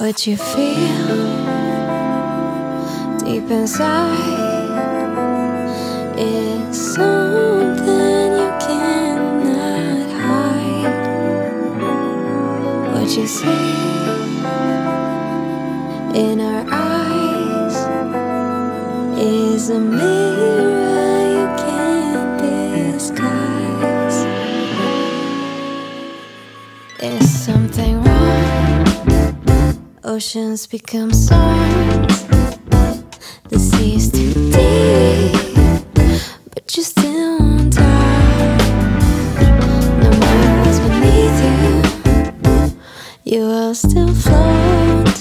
What you feel deep inside is something you cannot hide. What you see in our eyes is a mirror you can't disguise. Is something oceans become so The sea's too deep But you still No beneath you. You will still float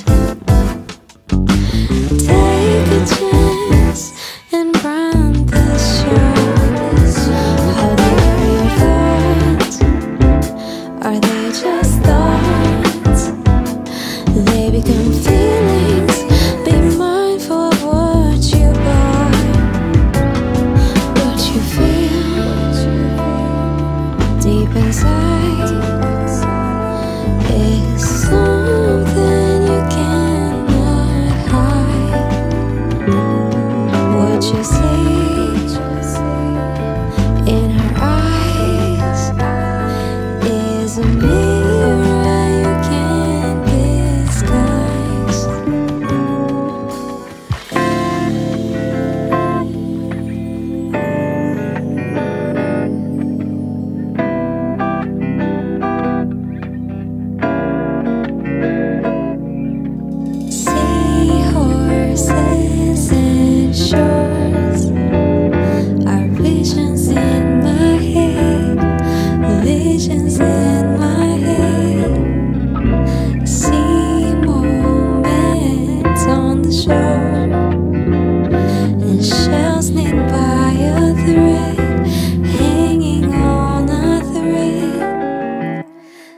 deep inside.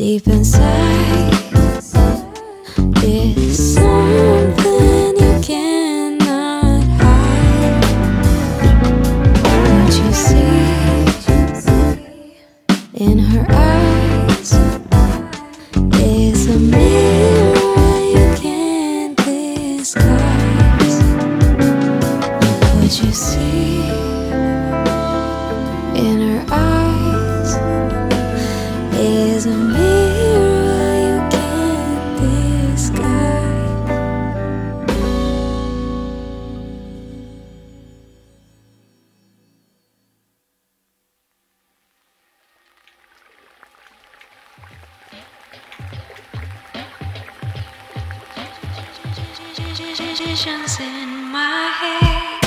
deep inside. visions in my head.